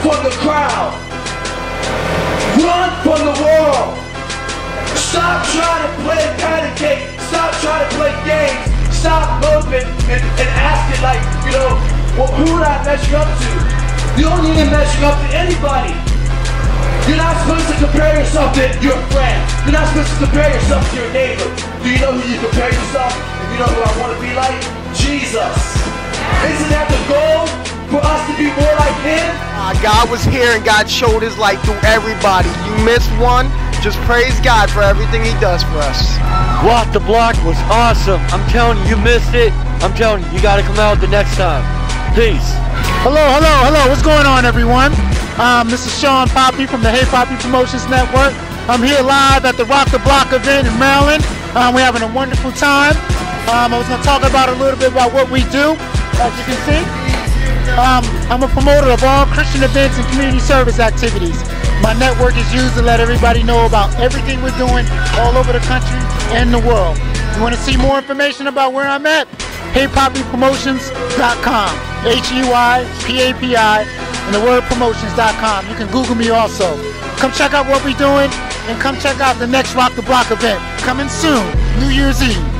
from the crowd. Run from the wall. Stop trying to play patty cake. Stop trying to play games. Stop moping and, and asking like, you know, well, who did I messing up to? You don't need to mess up to anybody. You're not supposed to compare yourself to your friend. You're not supposed to compare yourself to your neighbor. Do you know who you compare yourself? And you know who I want to be like? Jesus. Isn't that the goal? For us to be more like him? Uh, God was here and God showed his light through everybody. You missed one, just praise God for everything he does for us. Rock the Block was awesome. I'm telling you, you missed it. I'm telling you, you got to come out the next time. Peace. Hello, hello, hello. What's going on, everyone? Um, this is Sean Poppy from the Hey Papi Promotions Network. I'm here live at the Rock the Block event in Maryland. Um, we're having a wonderful time. Um, I was going to talk about a little bit about what we do, as you can see. Um, I'm a promoter of all Christian events and community service activities. My network is used to let everybody know about everything we're doing all over the country and the world. You want to see more information about where I'm at? HeyPapiPromotions.com. H-E-Y-P-A-P-I and the word promotions.com. You can Google me also. Come check out what we're doing and come check out the next Rock the Block event coming soon, New Year's Eve.